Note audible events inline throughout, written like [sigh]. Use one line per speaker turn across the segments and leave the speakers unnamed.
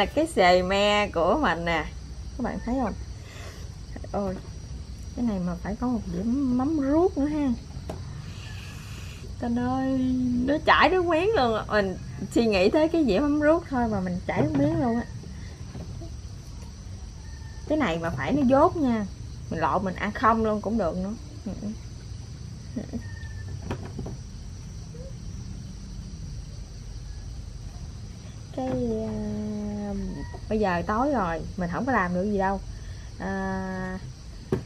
là cái xề me của mình nè. Các bạn thấy không? Trời ơi cái này mà phải có một điểm mắm ruốc nữa ha. Tên ơi nó chảy nước miếng luôn à. mình suy nghĩ tới cái dĩa mắm ruốc thôi mà mình chảy nước miếng luôn á. Cái này mà phải nó dốt nha. Mình lộn mình ăn không luôn cũng được nữa. Cái uh, bây giờ tối rồi mình không có làm được gì đâu. À,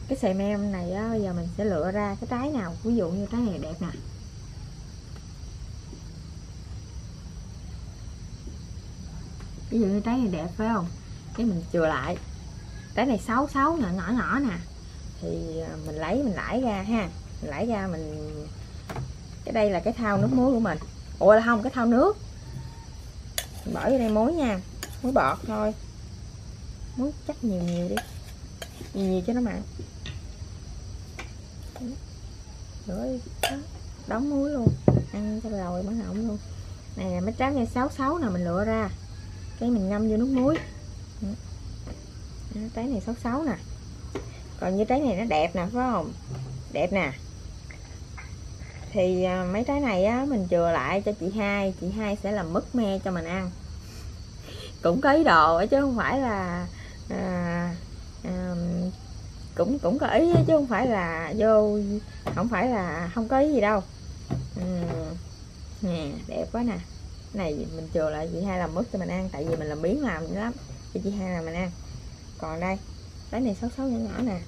cái xài mem này á bây giờ mình sẽ lựa ra cái trái nào ví dụ như trái này đẹp nè. Ví dụ như trái này đẹp phải không? Cái mình chừa lại. Trái này xấu xấu nhỏ nhỏ nhỏ nè. Thì à, mình lấy mình lãi ra ha. Mình lãi ra mình cái đây là cái thau nước muối của mình. Ủa là không cái thau nước. Mình bỏ vô đây muối nha muối bọt thôi. Muối chắc nhiều nhiều đi. Nhiều nhiều cho nó mặn. Rồi đóng muối luôn. Ăn cho rồi mới hỏng luôn. Này mấy trái này sáu sáu nè, mình lựa ra. Cái mình ngâm vô nước muối. Trái này sáu sáu nè. Còn như trái này nó đẹp nè, phải không? Đẹp nè. Thì à, mấy trái này á, mình chừa lại cho chị hai. Chị hai sẽ làm mứt me cho mình ăn cũng có ý đồ chứ không phải là à, à, cũng cũng có ý chứ không phải là vô không phải là không có ý gì đâu. Ừ. nè đẹp quá nè. Này mình chừa lại chị hai làm mứt cho mình ăn tại vì mình làm biến làm lắm. Cho chị hai làm mình ăn. Còn đây cái này xấu xấu nhỏ nhỏ nè.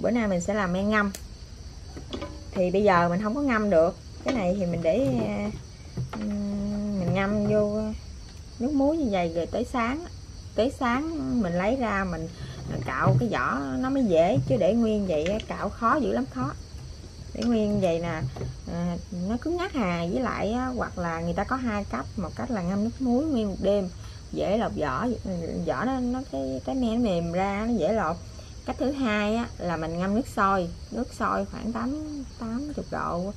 Bữa nay mình sẽ làm men ngâm. Thì bây giờ mình không có ngâm được. Cái này thì mình để mình ngâm vô nước muối như vậy rồi tới sáng. Tới sáng mình lấy ra mình cạo cái vỏ nó mới dễ chứ để nguyên vậy cạo khó dữ lắm khó. Để nguyên vậy nè à, nó cứng ngắt hà. Với lại á, hoặc là người ta có hai cách một cách là ngâm nước muối nguyên một đêm dễ lột vỏ vỏ nó nó cái cái me nó mềm ra nó dễ lột. Cách thứ hai á, là mình ngâm nước sôi nước sôi khoảng 8 80 độ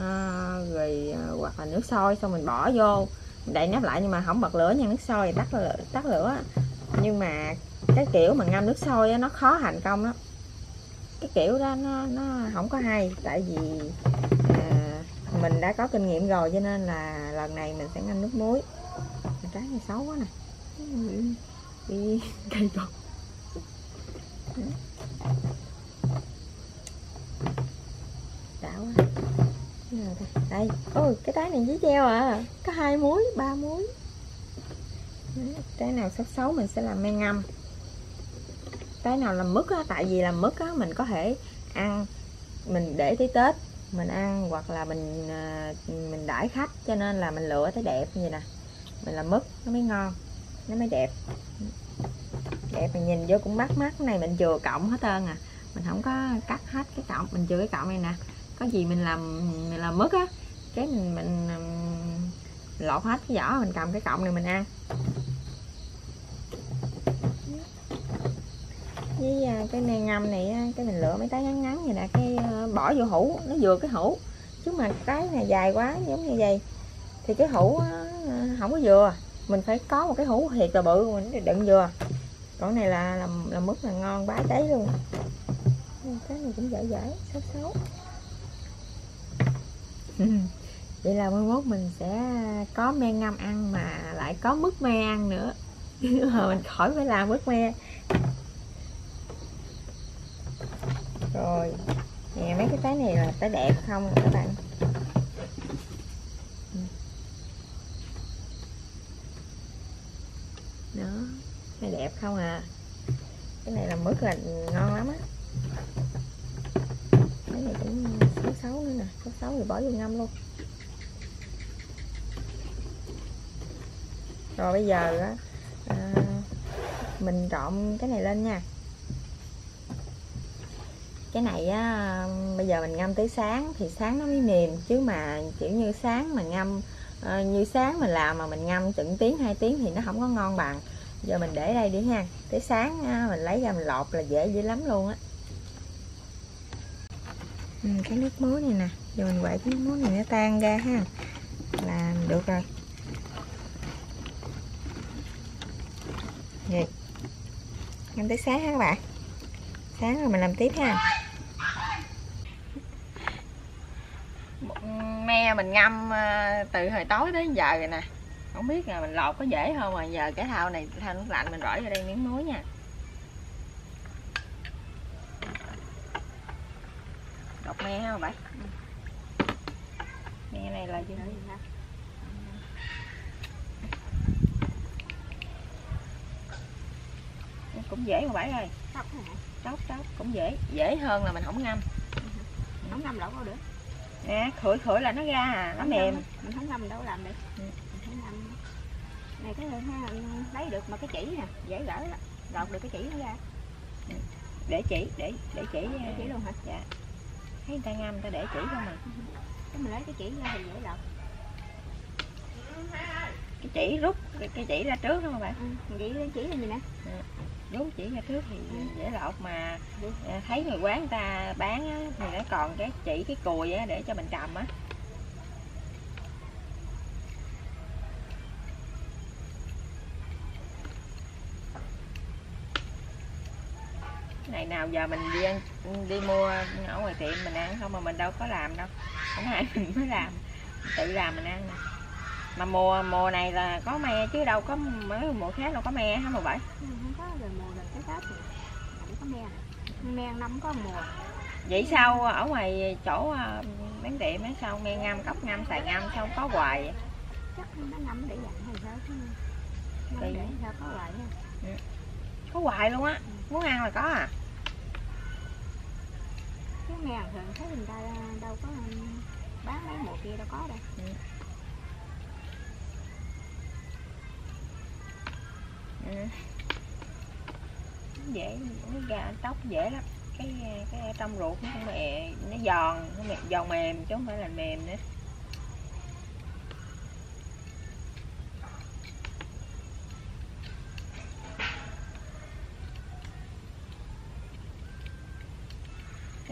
à, rồi ờ, hoặc là nước sôi xong mình bỏ vô đậy nắp lại nhưng mà không bật lửa nha nước sôi tắt lửa tắt lửa nhưng mà cái kiểu mà ngâm nước sôi á, nó khó thành công đó cái kiểu đó nó nó không có hay tại vì à, mình đã có kinh nghiệm rồi cho nên là lần này mình sẽ ngâm nước muối. Trái này xấu quá nè. Đi cây cột đã quá đây. Ôi, cái trái này dưới treo à. Có hai muối ba muối trái nào xấu xấu mình sẽ làm men ngâm. Trái nào làm mứt á, tại vì làm mứt á, mình có thể ăn, mình để tới tết, mình ăn hoặc là mình à, mình đãi khách, cho nên là mình lựa thấy đẹp như vậy nè. Mình làm mứt, nó mới ngon, nó mới đẹp. Đẹp mình nhìn vô cũng bắt mắt, cái này mình chừa cộng hết trơn à. Mình không có cắt hết cái cộng mình chừa cái cộng này nè có gì mình làm mình làm mứt á. Cái mình mình lột hết cái vỏ mình cầm cái cọng này mình ăn. Với à, cái này ngâm này cái mình lựa mấy trái ngắn ngắn vậy nè, cái ờ, bỏ vô hũ, nó vừa cái hũ. Chứ mà cái này dài quá, giống như vậy. Thì cái hũ không ờ, có vừa. Mình phải có một cái hũ thiệt là bự, mình đựng vừa. Còn này là làm làm mứt là ngon, bá cháy luôn. Cái này cũng dở dở xấu xấu. [laughs] vậy là mai mốt mình sẽ có me ngâm ăn mà lại có mứt me ăn nữa. [laughs] Rồi mình khỏi phải làm mứt me. Rồi, nè, mấy cái trái này là trái đẹp không các bạn? Ừ. Đó, trái đẹp không à? Cái này là mứt là ngon lắm á cái này cũng xấu xấu nữa nè số 6 thì bỏ vô ngâm luôn. Rồi bây giờ á à, mình trộn cái này lên nha. Cái này á bây giờ mình ngâm tới sáng thì sáng nó mới mềm chứ mà kiểu như sáng mà ngâm à, như sáng mình làm mà mình ngâm chừng tiếng hai tiếng thì nó không có ngon bằng. Giờ mình để đây đi ha. Tới sáng á, mình lấy ra mình lột là dễ dữ lắm luôn á ừ, cái nước muối này nè giờ mình quậy cái nước muối này nó tan ra ha là được rồi vậy Ngâm tới sáng ha các bạn? Sáng rồi mình làm tiếp ha. Me mình ngâm ờ, từ hồi tối tới giờ rồi nè. Không biết là mình lột có dễ không mà giờ cái thau này thau nước lạnh mình rọi vào đây miếng muối nha. Đọc me ha bạn. Me này là gì? cũng dễ mà bảy ơi.
Tóc
tóc cũng dễ. Dễ hơn là mình không ngâm.
Không ngâm đâu có được.
Nè khửi khửi là nó ra à nó mềm.
Mình không ngâm đâu làm được.
Ừ.
Mình không ngâm. Này cái ha, lấy được mà cái chỉ nè Dễ gỡ đó Lột được cái chỉ nó ra.
Để chỉ để để chỉ
Để chỉ luôn hả?
dạ thấy người ta ngâm người ta để chỉ không mà.
Cái mình lấy cái chỉ ra thì dễ lột
cái chỉ rút cái, cái chỉ ra trước không bạn?
Ừ. Vậy cái chỉ là gì nè?
Rút chỉ ra trước thì dễ lột mà. À, thấy người quán người ta bán á, thì nó còn cái chỉ cái cùi á để cho mình trầm á Này nào giờ mình đi ăn, đi mua ở ngoài tiệm mình ăn không mà mình đâu có làm đâu. Không ai [laughs] mình mới làm tự làm mình ăn nè. Mà mùa mùa này là có me chứ đâu có mấy mùa khác đâu có me hả mà bảy?
Ừ, Không có rồi mùa rồi cái Tết Không có me. Me năm có mùa.
Vậy sao ở ngoài chỗ ờ, bán tiệm á sao me ngâm cốc ngâm xài ngâm sao có hoài vậy?
Chắc nó ngâm để dặn hay sao chứ. Ngâm để sao có lại ha
có hoài luôn á. Muốn ăn là có à.
Cái me thường thấy người ta đâu có bán mấy mùa kia đâu có đâu.
Ừ. dễ nó gà tóc dễ lắm. Cái cái trong ruột nó mẹ nó giòn nó mẹ, giòn mềm chứ không phải là mềm nữa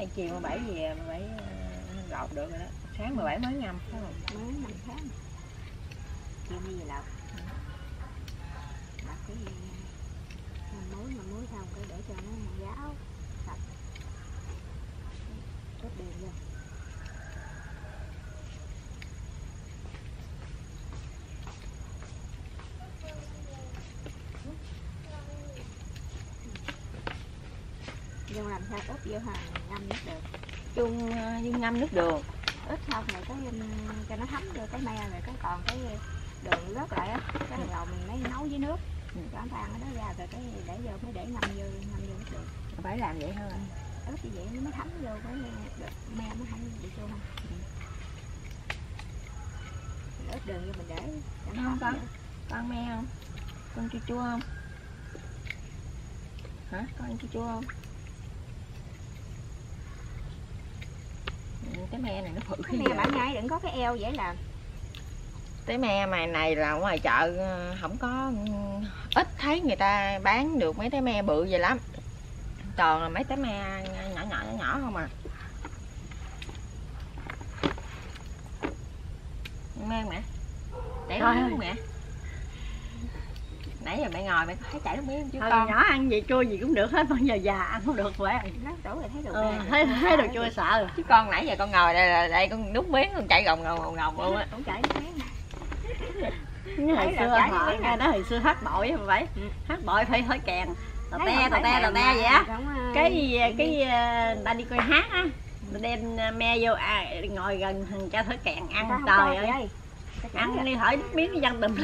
này chiều mà bảy về mà bảy ờ, lột được rồi đó. Sáng mà bảy mới ngâm, phải không?
Mới ngâm tháng chiều mới về lọc đặt cái gì muối, mà muối xong cái để cho nó ráo sạch. Chút đường vô. Dùng làm sao ốp vô hàng? Ngâm nước được.
Chung ờ, chung ngâm nước đường.
Ướp xong rồi cái cho nó thấm vô cái me rồi cái còn cái đường rớt lại á cái bắt đầu mình lấy nấu với nước.
Ừ.
cho nó tan đó ra rồi cái để vô mới để ngâm vô ngâm vô nước đường.
Phải làm vậy thôi.
Ướp như vậy nó mới thấm vô cái me nó không bị chua không? Mình ướp đường vô mình để cho nó
Không
vô.
con me không? Con chua chua không? Hả? Con chua chua không cái me này nó phự
cái me bả nhai đừng có cái eo dễ làm.
Cái me mày này là ngoài chợ ờ, không có ít thấy người ta bán được mấy cái me bự vậy lắm. Toàn là mấy cái me nhỏ nhỏ nhỏ nhỏ không à. Me mẹ để không mẹ nãy giờ mẹ ngồi mẹ thấy chảy nước miếng
Hồi
con.
nhỏ ăn gì chua gì cũng được hết bây giờ già ăn không được vậy.
Nó đủ rồi thấy được
ừ,
nè.
thấy thấy chua sợ rồi.
Chứ con nãy giờ con ngồi đây là đây con nút miếng con chạy gồng gồng gồng luôn á.
Cũng chảy nước miếng. [laughs]
Như hồi xưa
chảy nước miếng
nghe nói hồi xưa hát bội không phải
Ừ.
hát bội phải hỏi kèn. Tò te tò
phải
te tò te vậy á.
Ờ,
cái cái ờ, ta đi coi hát á. Đem ờ, me vô à, ngồi gần thằng cho thổi kèn ăn trời ơi
Ta
ăn đi hỏi nước miếng văng tùm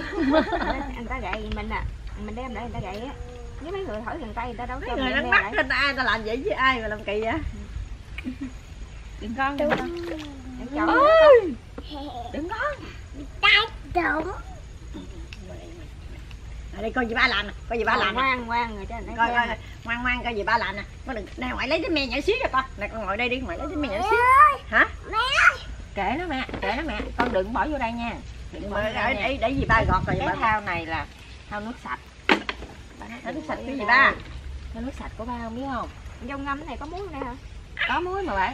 anh ta gậy gì mình à? Mình đem lại người ta gậy á. Với mấy người thổi gần tay người ta đâu cho
người
nghe
bắt
lại.
lên ai ta làm vậy với ai mà làm kỳ vậy?
Đừng con đừng con đừng con
ở đây coi gì ba làm nè coi gì ba làm nè.
ngoan ngoan người anh
coi coi coi, ngoan ngoan coi gì ba làm nè. Có đừng nè ngoại lấy cái me nhỏ xíu cho con. Nè con ngồi đây đi ngoại lấy cái me nhỏ xíu. Hả
kể nó mẹ kể nó mẹ. Con đừng bỏ vô đây nha. Đừng bỏ vô đây
để, để gì ba gọt rồi
cái thao này là thao nước sạch.
Thao nước sạch cái gì ba?
thao nước sạch của ba không biết không?
Dâu ngâm này có muối không đây hả?
Có muối mà vậy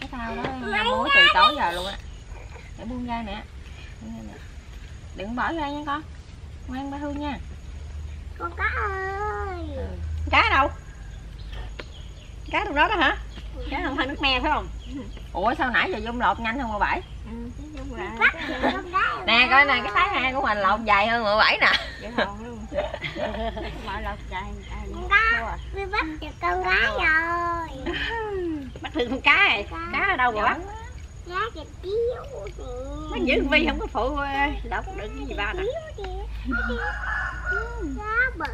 cái thao đó ngâm muối. từ tối giờ luôn á. Để buông ra mẹ. Đừng bỏ vô đây nha con. Ngoan ba thương nha.
Con cá ơi. Ừ. Cá đâu?
Cá đâu đó đó hả? Ừ. Cá không phải nước me phải không?
Ừ ủa sao nãy giờ dung lột nhanh hơn mười bảy?
Ừ,
nè coi nè cái thái hai của mình lột dài hơn mười bảy nè.
Tôi bắt được con gái rồi. [laughs]
Bắt được con cá rồi cá ở đâu rồi bắt
giá kìa chiếu
nó giữ vi không có phụ lột được cái gì ba nè.
Giá bự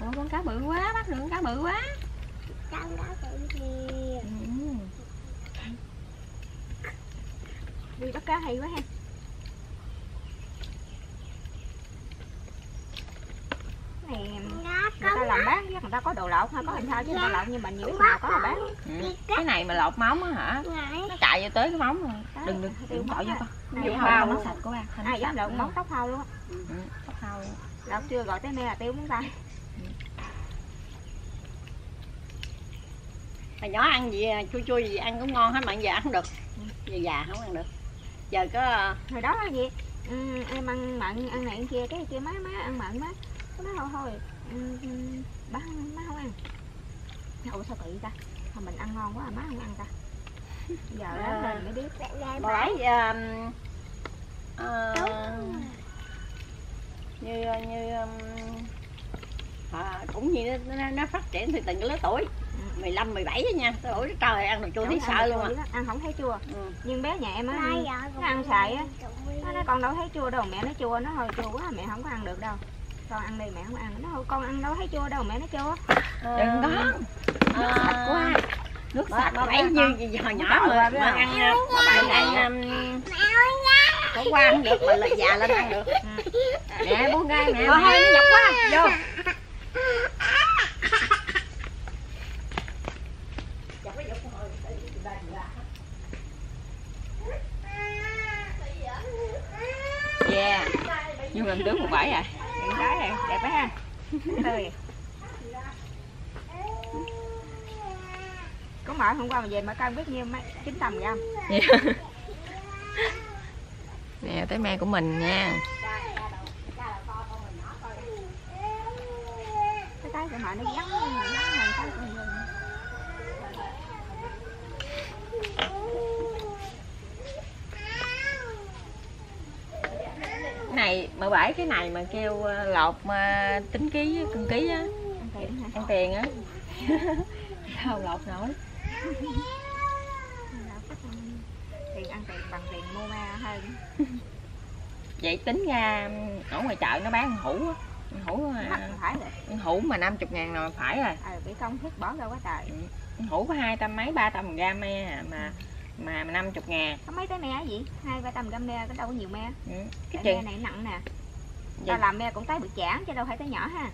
Ủa, con cá bự quá bắt được con cá bự quá.
Con gái bự kìa
ừ.
đi bắt cá hay quá ha. Này người ta làm bán với người ta có đồ lộn hay có hình thao chứ người ta lộn như mình nhiều nào có mà bán.
ừ. cái này mà lột móng á hả? Nó chạy vô tới cái móng rồi đừng đừng đừng tội vô con.
Này
Tiêu hao
nó
sạch của ba. Thành
ai dám lộn móng tóc hao luôn á.
Ừ, tóc hao luôn.
lộn chưa gọi tới me là tiêu muốn tay
hồi nhỏ ăn gì chua chua gì ăn cũng ngon hết mà giờ ăn không được. Giờ già không ăn được giờ có
hồi đó là gì? Ừ, em ăn mặn ăn này ăn kia cái kia má má ăn mặn má. Má thôi thôi. Ừ, ừ, má không ăn. Ủa sao kỳ ta? Thôi mình ăn ngon quá mà má không ăn ta. [laughs] Giờ lớn lên mới biết.
Bà lấy um, ờ, như như um, à, cũng như nó, nó, nó phát triển thì từng cái lứa tuổi 15, 17 đó nha. Tuổi trời ăn đồ chua thấy sợ luôn à.
ăn không thấy chua.
Ừ.
nhưng bé nhà em á nó ăn xài á. nó nói con đâu thấy chua đâu mẹ nói chua nó thôi chua quá mẹ không có ăn được đâu. Con ăn đi mẹ không ăn. Nó thôi con ăn đâu thấy chua đâu mẹ nói chua.
Đừng có
à,
sạch quá. Nước
bà,
sạch
bà
quá.
bảy như gì hồi nhỏ mà, mà ăn bà bảy ăn khổ qua không được mà là già lên ăn được.
Nè buông gai nè
thôi thôi nó nhọc quá. Vô
nhưng làm tướng một bảy à?
Điện cái này đẹp quá ha. Tươi có mở hôm qua mà về mà cân biết nhiêu mấy chín trăm gram
nè tới me của mình nha.
Cái cái của họ nó vắng vắng hơn cái của mình
cái này mười bảy cái này mà kêu ờ, lột mà tính ký cân ký á.
Ăn tiền
ăn á. [laughs] Sao lột nổi?
Tiền ăn tiền bằng tiền mua ma hơn.
Vậy tính ra ở ngoài chợ nó bán á. Hũ
mắc
mà
không phải rồi.
hũ mà 50 ngàn rồi phải rồi.
Ờ bị công thức bỏ ra quá trời.
Hũ có hai trăm mấy ba trăm gram me à, mà mà mà 50 ngàn.
Có mấy cái me á gì hai ba trăm gram me có đâu có nhiều me.
Ừ.
cái me này nặng nè. Ta làm me cũng tới bự chản chứ đâu phải tới nhỏ ha.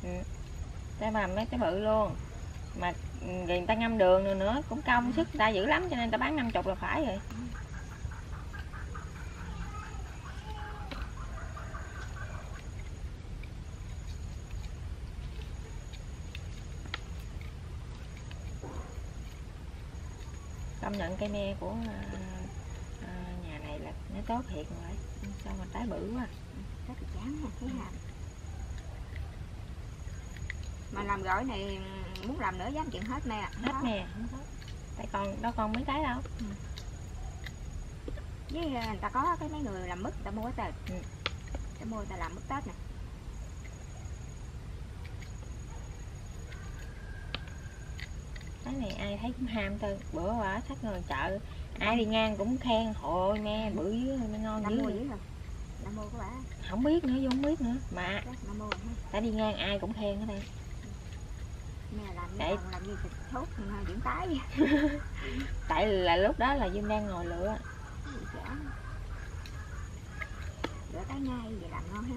Ta làm mấy cái bự luôn. Mà ừ, người ta ngâm đường nữa nữa cũng công sức người ta dữ lắm cho nên ta bán 50 là phải rồi nhận cây me của à, à, nhà này là nó tốt thiệt rồi sao mà trái bự quá.
Rất là chán ha thấy hả? Mà làm gỏi này muốn làm nữa dám chuyện hết me
hết nè tại con đâu còn mấy cái đâu.
Với ờ, người ta có cái mấy người làm mứt ta mua rồi
Ừ.
ta mua ta làm mứt tết nè
cái này ai thấy cũng ham thôi. Bữa quả sách ngồi chợ ai đi ngang cũng khen hội me bự dữ me ngon dữ không? Biết nữa vô không biết nữa. Mà
chắc ta
đi ngang ai cũng khen ở đây
làm
Để-
làm thịt dưỡng tái [laughs]
tại là lúc đó là dung đang ngồi lựa.
Chán rửa cái nhai vậy làm ngon ha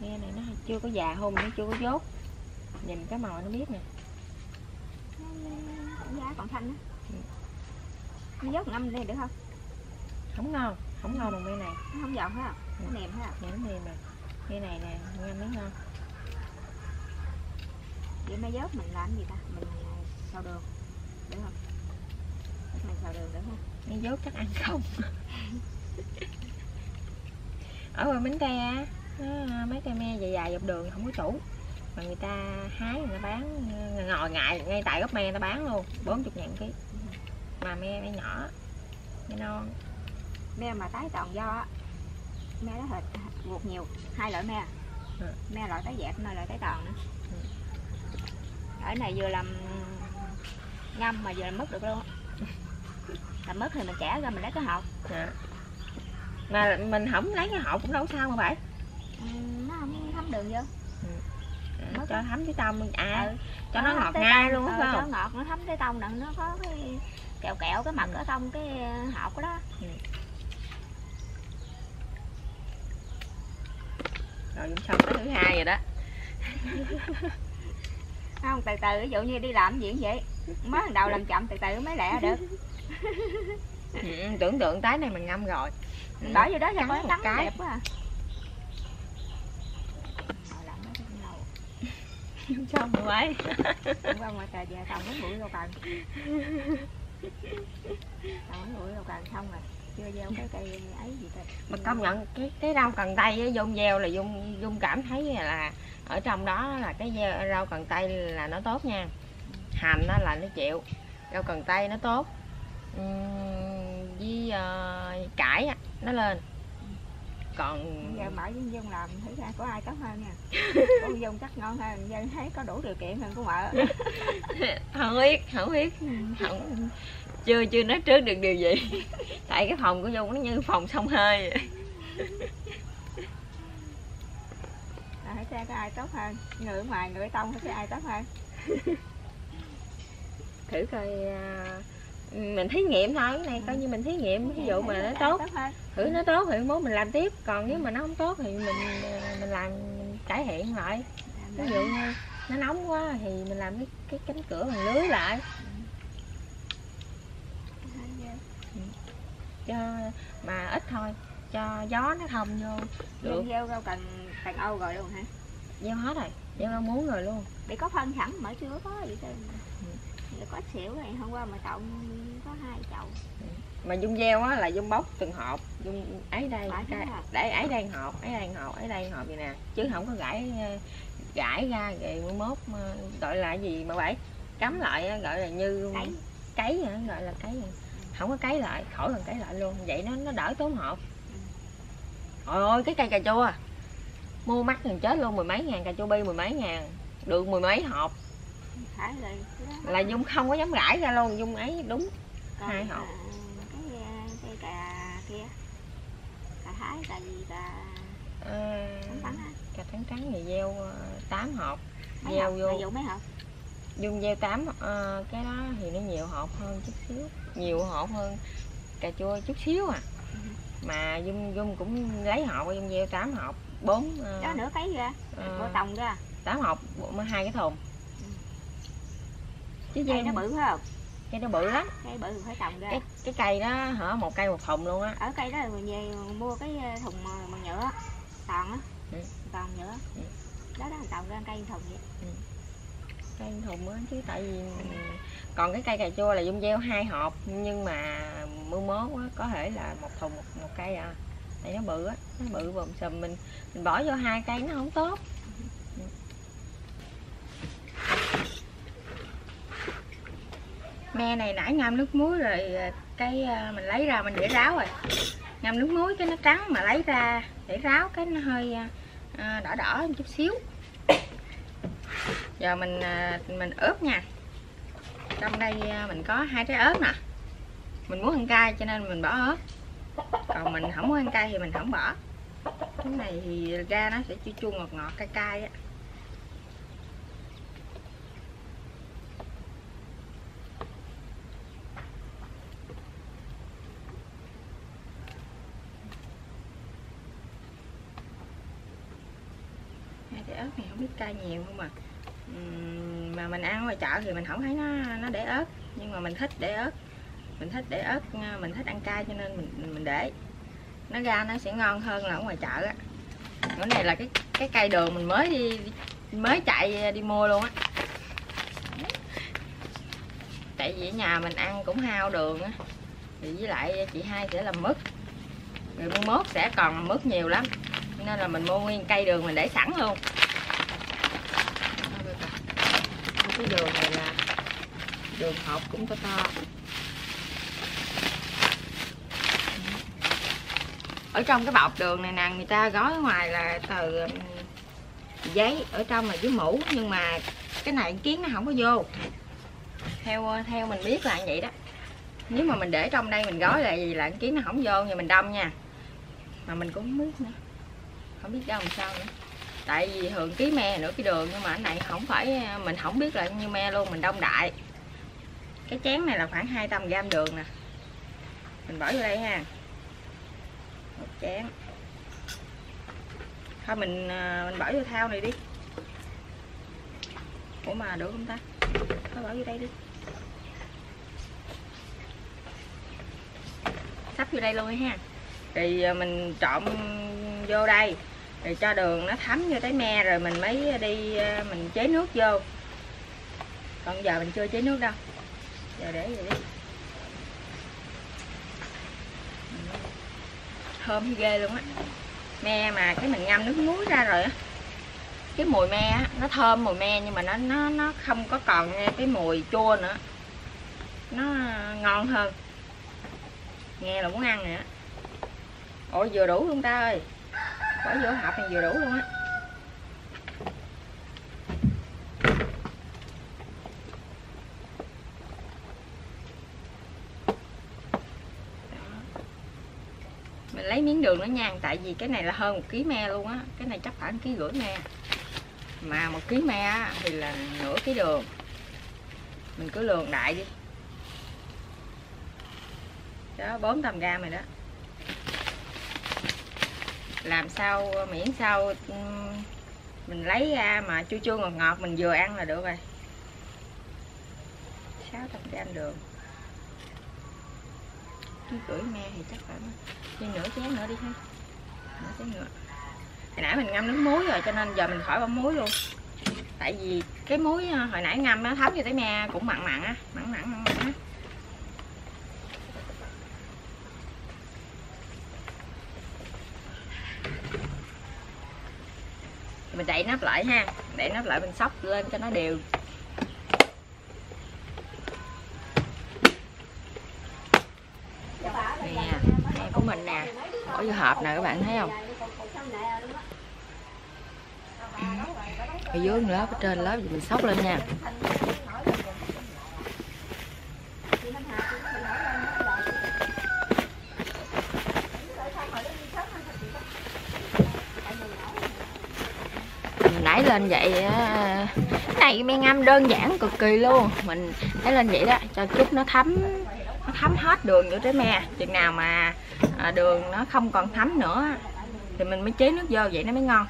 nghe này nó chưa có già hôn nó chưa có dốt. Nhìn cái màu nó biết nè.
Giá còn thanh á.
Ừ.
nó dốt ngâm lên được không?
Không ngon không ngon bằng cái này.
Nó không giòn ha
Ừ.
nó nèm ha
nhẫn mềm nè. Cái này nè ngâm mới ngon
vậy mai dốt mình làm gì ta? Mình à, xào đường được không? Này xào đường được không?
Nghe dốt chắc ăn không. [laughs] Ở ngoài Bến Tre nó- Mấy cây me dài dài dọc đường không có chủ. Mà người ta hái người ta bán ờ, Ngồi ngại ngay tại gốc me người ta bán luôn 40 ngàn ký. Mà me me nhỏ Me non.
Me mà tái toàn do á me đó thịt ruột nhiều hai loại me.
Ừ.
me loại tái dẹp me loại tái toàn nữa.
Ừ.
ở này vừa làm ngâm mà vừa làm mứt được luôn [laughs] làm mứt thì mình chẻ ra mình lấy cái hột
Dạ. Mà mình không lấy cái hộp cũng đâu sao mà phải
nó không thấm đường vô.
À,
Mất
Cho thấm cái tông à,
Ừ.
Cho nó
thấm
ngọt
tới
ngay luôn á
ờ,
phải
cho
không?
ngọt nó thấm tới tông đặng nó có cái kẹo kẹo cái mật ở trong cái hột đó.
Rồi dùng xong tới thứ hai rồi đó. [laughs]
Không từ từ ví dụ như đi làm gì cũng vậy. Mới đầu làm chậm từ từ mới lẹ được.
Ừ, Tưởng tượng tái này mình ngâm rồi.
Bỏ vô đó cho có trắng
cái.
đẹp quá à Rồi làm mấy cái lâu [laughs]
Xong rồi mấy
hôm qua ngoài trời về tàu muốn bụi đâu cần tàu muốn bụi đâu cần xong rồi chưa gieo cái cây ấy gì thôi.
Mà công nhận cái cái rau cần tây á dung gieo là dung dung cảm thấy là ở trong đó là cái gieo, rau cần tây là nó tốt nha. Hành đó là nó chịu rau cần tây nó tốt. Ừm, với ờ, cải nó lên còn
giờ mở với dung làm thử ra có ai tốt hơn nha. [laughs] Cô dung chắc ngon hơn dân thấy có đủ điều kiện hơn của mợ [laughs]
không biết không biết. Không chưa chưa nói trước được điều gì. [laughs] Tại cái phòng của dung nó như phòng sông hơi. Vậy.
à, hãy xem có ai tốt hơn. Người ngoài người ở trong thấy ai tốt hơn?
Thử coi à, mình thí nghiệm thôi cái này coi như mình thí nghiệm ví dụ mà nó tốt. thử nó tốt thì mốt mình làm tiếp còn nếu mà nó không tốt thì mình mình làm mình cải thiện lại. Ví dụ như nó nóng quá thì mình làm cái cái cánh cửa bằng lưới lại. Cho mà ít thôi cho gió nó thông vô được.
gieo rau cần cần Âu rồi luôn hả?
gieo hết rồi gieo rau muống rồi luôn.
Để có phân sẵn mà chưa có gì trơn.
Ừ.
Để có xỉu này hôm qua mà trộn có hai chậu.
mà dung gieo á là dung bóc từng hộp dung ấy đây cái- để ấy đây hộp ấy đây hộp ấy đây hộp vậy nè chứ không có gãi ờ, gãi ra rồi mới mốt ờ, gọi là gì mà vậy cắm lại gọi là như
Cấy.
cấy hả? gọi là cấy không có cấy lại khỏi cần cấy lại luôn vậy nó nó đỡ tốn hộp trời ơi cái cây cà chua mua mắc gần chết luôn mười mấy ngàn cà chua bi mười mấy ngàn được mười mấy hộp
Cái
là dung không có dám gãi ra luôn dung ấy đúng
Còn,
hai hộp.
à, Cái à, cây cà kia. Cà thái cà gì cà
ờ,
trắng
cà trắng trắng thì gieo ờ, 8 hộp
Mấy
Gieo
hộp?
vô.
Mấy hộp?
dung gieo 8 ờ, cái đó thì nó nhiều hộp hơn chút xíu nhiều hộp hơn cà chua chút xíu à
Ừ.
mà dung dung cũng lấy hộp dung gieo 8 hộp 4
Đó nữa cấy ra. Cô tòng ra.
8 hộp hai cái thùng. Chứ
Cây nó bự phải không?
cây nó bự lắm
Cây bự phải tòng ra.
cái cái cây đó hở một cây một thùng luôn á
Ở cây đó là mình về mua cái à, thùng mà- bằng nhựa. Toàn á.
Ừ.
Toàn nhựa.
Ừ.
Đó đó tòng ra cây thùng vậy.
cây thùng á chứ tại vì còn cái cây cà chua là dung gieo hai hộp nhưng mà mưa mốt á có thể là một thùng một, một cây à tại nó bự á nó bự bùm sùm mình mình bỏ vô hai cây nó không tốt me này nãy ngâm nước muối rồi à, cái à, mình lấy ra mình để ráo rồi. Ngâm nước muối cái nó trắng mà lấy ra để ráo cái nó hơi à, đỏ đỏ một chút xíu. Giờ mình mình ướp nha. Trong đây mình có hai trái ớt nè. Mình muốn ăn cay cho nên mình bỏ ớt. Còn mình không muốn ăn cay thì mình không bỏ. Cái này thì ra nó sẽ chua chua ngọt ngọt, cay cay á. Ớt này không biết cay nhiều không mà mà mình ăn ngoài chợ thì mình không thấy nó nó để ớt. Nhưng mà mình thích để ớt. Mình thích để ớt ờ, mình thích ăn cay cho nên mình mình để. Nó ra nó sẽ ngon hơn là ở ngoài chợ á. Cái này là cái cái cây đường mình mới đi, mới chạy đi mua luôn á. Tại vì ở nhà mình ăn cũng hao đường á. Thì với lại chị hai sẽ làm mứt. Rồi mua mốt sẽ còn mứt nhiều lắm. Nên là mình mua nguyên cây đường mình để sẵn luôn. Cái đường này là đường hộp cũng có to. Ở trong cái bọc đường này nè, người ta gói ngoài là từ um, giấy ở trong là dưới mũ, nhưng mà cái này kiến nó không có vô. Theo uh, theo mình biết là vậy đó. Nếu mà mình để trong đây mình gói lại gì là kiến nó không vô nhưng mình đông nha. Mà mình cũng không biết nữa. Không biết đâu làm sao nữa tại vì thường ký me nữa cái đường nhưng mà cái này không phải, mình không biết là như me luôn, mình đông đại. Cái chén này là khoảng 200 gram đường nè. Mình bỏ vô đây ha. Một chén. Thôi mình à, mình bỏ vô thao này đi. Ủa mà được không ta? Thôi bỏ vô đây đi. Sắp vô đây luôn ha. Thì à, mình trộn vô đây rồi cho đường nó thấm vô tới me rồi mình mới đi ờ, mình chế nước vô. Còn giờ mình chưa chế nước đâu. Giờ để vậy đi. Thơm ghê luôn á. Me mà cái mình ngâm nước muối ra rồi á. Cái mùi me á, nó thơm mùi me nhưng mà nó nó nó không có còn nghe cái mùi chua nữa. Nó ngon hơn. Nghe là muốn ăn nữa. ủa vừa đủ không ta ơi? Bỏ vô hộp này vừa đủ luôn á. Mình lấy miếng đường nó nha tại vì cái này là hơn một ký me luôn á. Cái này chắc khoảng ký rưỡi me. Mà một ký me thì là nửa ký đường. Mình cứ lường đại đi. Đó 400 gram rồi đó làm sao, miễn sao mình lấy ra mà chua chua ngọt ngọt, mình vừa ăn là được rồi. 600 gram đường cái cưỡi me thì chắc phải Thêm nửa chén nữa đi ha. Nửa chén nữa. Hồi nãy mình ngâm nước muối rồi, cho nên giờ mình khỏi bỏ muối luôn. Tại vì cái muối ờ, hồi nãy ngâm nó thấm vô tới me cũng mặn mặn á, mặn mặn mặn mặn á. Mình đậy nắp lại ha. Đậy nắp lại mình sóc lên cho nó đều. Nè này của mình nè. Bỏ vô hộp nè, các bạn thấy không? Ở dưới lớp ở trên lớp thì mình sóc lên nha. Lên vậy á, cái này men ngâm đơn giản cực kỳ luôn. Mình thấy lên vậy đó cho chút nó thấm nó thấm hết đường vô trái me. Chừng nào mà à, đường nó không còn thấm nữa thì mình mới chế nước vô vậy nó mới ngon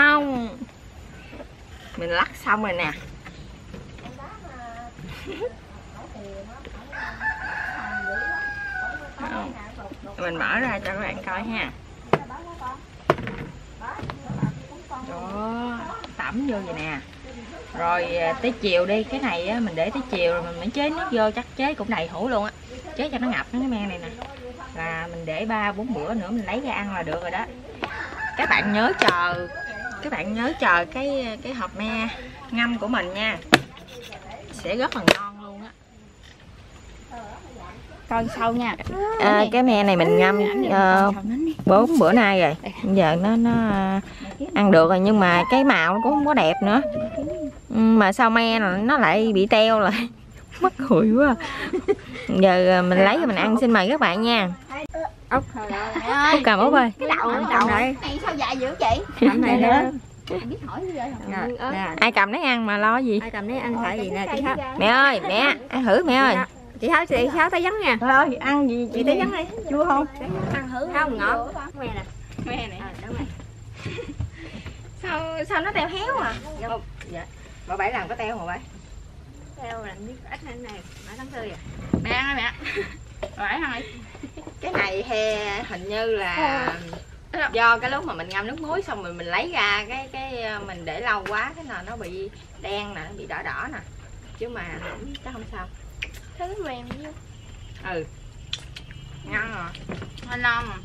xong mình lắc xong rồi nè. Mình mở ra cho các bạn coi ha. Đó tẩm vô vậy nè. Rồi à, tới chiều đi cái này á, mình để tới chiều rồi mình mới chế nước vô chắc chế cũng đầy hũ luôn á. Chế cho nó ngập nó cái men này nè. Là mình để ba bốn bữa nữa mình lấy ra ăn là được rồi đó. Các bạn nhớ chờ các bạn nhớ chờ cái cái hộp me ngâm của mình nha. Sẽ rất là ngon luôn á.
Coi sau nha.
À, cái me này mình ngâm ờ, bốn bữa nay rồi. Giờ nó nó ờ, ăn được rồi nhưng mà cái màu nó cũng không có đẹp nữa. Ừ, mà sao me nó lại bị teo lại [laughs] mắc cười quá à. giờ ờ, mình lấy rồi mình ăn xin mời các bạn nha.
Ốc.
Út cầm út ơi.
Cái đậu đậu
này.
sao dài dữ vậy?
Cầm này nữa. Nè, nè.
ai cầm lấy ăn mà lo gì?
Ai cầm lấy ăn phải gì nè chị ha.
mẹ ơi mẹ ăn thử mẹ ơi?
Chị tháo chị tháo tay giống nha.
Thôi ơi ăn gì
chị tay giống đi
chua không?
Ăn thử không? Ngọt. Mè nè. Mè này đúng rồi. [laughs] Sao sao nó teo héo à?
Dạ. Bà bảy làm có teo mà bảy
teo là biết ít hơn này mã tháng tư à?
Mẹ ăn mẹ. Phải ăn đi
cái này he hình như là do cái lúc mà mình ngâm nước muối xong rồi mình lấy ra cái cái ờ, mình để lâu quá cái nào nó bị đen nè nó bị đỏ đỏ nè. Chứ mà không chắc không sao
Thấy mềm như
ừ. Ngon rồi.
Ăn non
à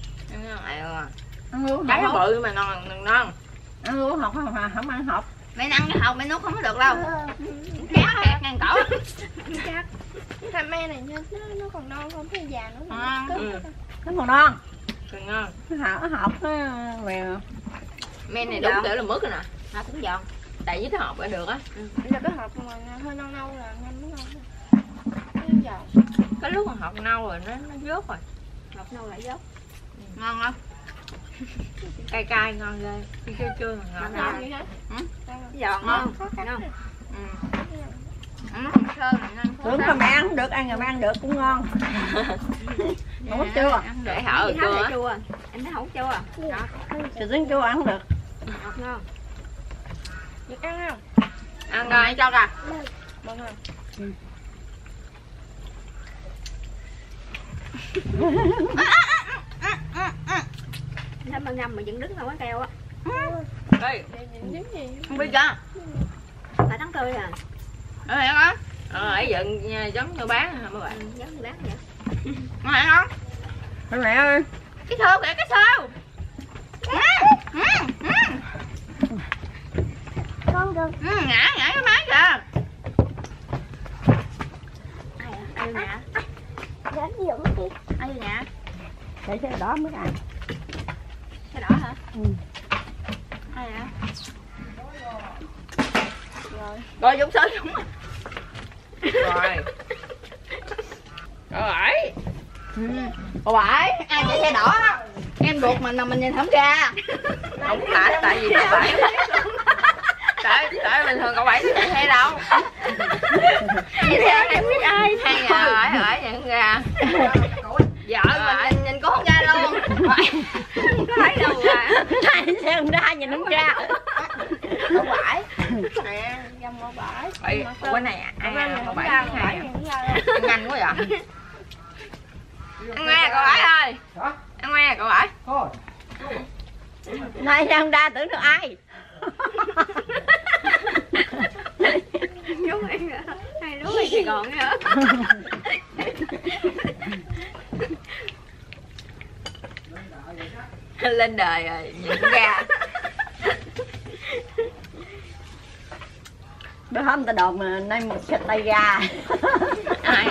luôn
cái
không
bự mà ngon ngon ngon
ăn luôn học không không ăn học
mày ăn cái hộp mày nuốt không có được đâu.
Ờ.
cổ
Thằng me này như nó, nó còn non không? Thấy già nữa
À,
Cứ-
ừ.
nó còn non.
Còn ngon.
Học học nó mèo
men này
Dạ.
đúng kiểu là mứt rồi nè. Nó cũng giòn. Tại với cái hộp là được á.
Là cái hộp mà hơi nâu nâu là ngâm nó ngon Nó giòn.
Cái lúc mà hộp nâu rồi nó nó rớt rồi.
Ngọt nâu lại dốt.
Ngon không? Cay cay ngon ghê. Khi chưa chưa mà ngon
Ngon
ngon
vậy hả?
Ừ.
giòn ngon. ngon.
ừ. Ừ, thơm ngon
tưởng là mẹ ăn không được ăn rồi mẹ ăn được cũng ngon. [laughs] Không có chua.
Để hở chua.
chua. À? em thấy không chua. À
thì tiếng chua ăn không được.
Ngọt ngon.
Được ăn không?
ăn rồi cho ra
Bon không?
nếu mà ngâm mà vẫn đứng không có keo á.
Ê, không biết chưa?
Là tháng tư à
ở đây á ờ ấy giận nha, giống như bán hả mấy
ừ,
bạn
giống như bán vậy.
Ngon ăn không?
Thôi mẹ ơi.
Cái thơm kìa cái sâu
Con được.
Ừ, ngã ngã cái máy kìa.
Ai nhà
Đến dụng đi
ai nhà
để cho đó mới ăn.
Cái đỏ hả?
Ừ.
ai à
rồi. Dũng sới dũng rồi. Rồi. Ủa bảy ai chạy xe đỏ? Á? em buộc mình mà mình nhìn không ra. Không phải tại vì cậu bảy tại tại bình thường cậu bảy chạy xe đâu.
Vậy thì ai em biết ai.
Hay nhà hỏi hỏi nhận ra. Vợ mình nhìn, nhìn cũng không ra luôn.
Không có thấy đâu à.
Tại sao không ra nhìn không ra
cậu bảy
Nè, dầm một
Ê, cái này ăn cậu
không
ăn nhanh quá vậy ăn nghe cậu bảy ơi. Ăn nghe cậu bảy
Nay không ra tưởng được ai?
Đúng em hai đứa ở Sài Gòn nữa.
Lên đời rồi cũng ra
bữa hôm ta đồn mà nay một xịt tay ra
ai?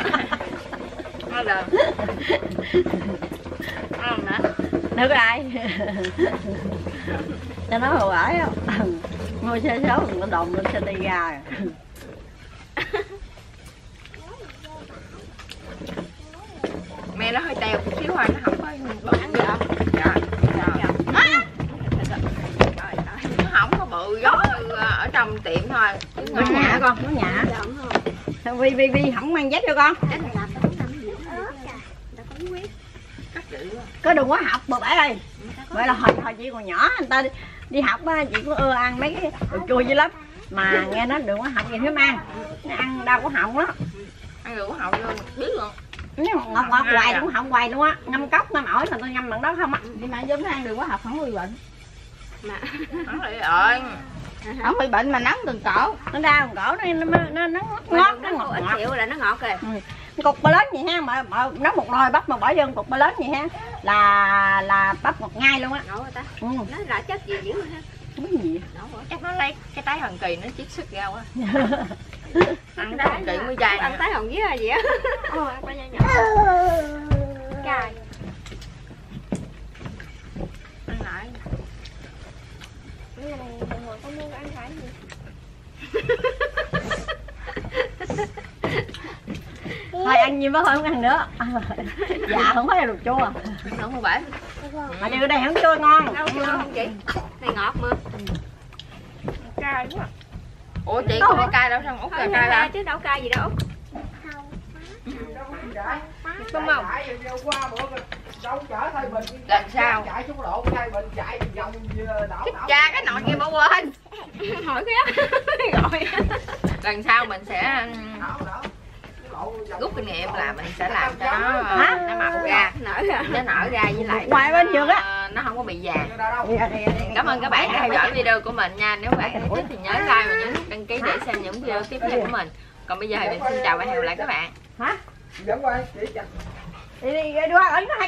Nó được ăn nữa
được ai? Cho nó hồ ải không ngồi xe số ta đồn lên xe tay ra
mẹ nó hơi teo chút xíu thôi nó không có bự ăn được dạ dạ Á! Trời ơi, nó không có bự giống như ờ, ở trong tiệm thôi.
Nó nhả con nó nhả.
Không
Sao vi vi vi không mang dép cho con.
Không có
quá.
có đừng quá học bà bảy ơi vậy là hồi hồi chị còn nhỏ người ta đi, đi học á chị cũng ưa ăn mấy cái đồ chua dữ lắm. Mà nghe nói đừng có học gì thêm ăn Nó ăn đau có họng đó
ăn được hậu luôn biết luôn.
Nếu mà ngọt ngọt hoài cũng họng hoài luôn á. Ngâm cốc ngâm ổi mà tôi ngâm bằng đó không á.
Đi mà giống ăn được quá học không bị bệnh. Mà
nó lại rồi
không bị bệnh mà nóng từng cổ. Nó đau từng cổ nó nó nó, nó ngót nó ngọt. ngọt.
Chịu là nó ngọt rồi.
Cục ba lớn vậy ha? Mà, mà nấu một nồi bắp mà bỏ vô cục ba lớn vậy ha? Là là bắp ngọt ngay luôn á. Ừ.
nó là chất gì dữ ha?
Cái gì
chắc nó lấy cái tái thần kỳ nó chiết xuất ra quá. Ăn tái thần kỳ mới dài
ăn tái hồng với gì á?
Ăn bao nhiêu nhỏ. Cài
ăn lại
Này có ăn gì? [laughs]
Thôi ăn nhiều quá thôi không ăn nữa. [laughs] Dạ. Không phải là đồ chua
không có bể
mà điều đây không chua ngon.
Đâu chưa không chị? Này ngọt mà.
Cài quá.
Ủa chị không có cay đâu sao út cay cay
chứ đâu cay gì đâu.
Không Bông màu
lần sau
chạy xuống lộ hai mình chạy vòng đảo
cha cái nồi kia bỏ quên. [laughs]
Hỏi cái [laughs] gọi.
Lần sau mình sẽ rút kinh nghiệm là mình sẽ làm cho nó
Hả?
nó mập ra.
Nở ra.
Nó nở ra với lại
Ngoài bên vườn á.
nó không có bị vàng. Cảm ơn các bạn đã theo dõi video của mình nha. Nếu các bạn thấy thích thì nhớ like và nhấn đăng ký để xem những video tiếp theo của mình. Còn bây giờ thì mình xin chào và hẹn gặp lại các bạn.
Hả?
Dẫn qua chị chặt.
Đi đi qua ở nó hai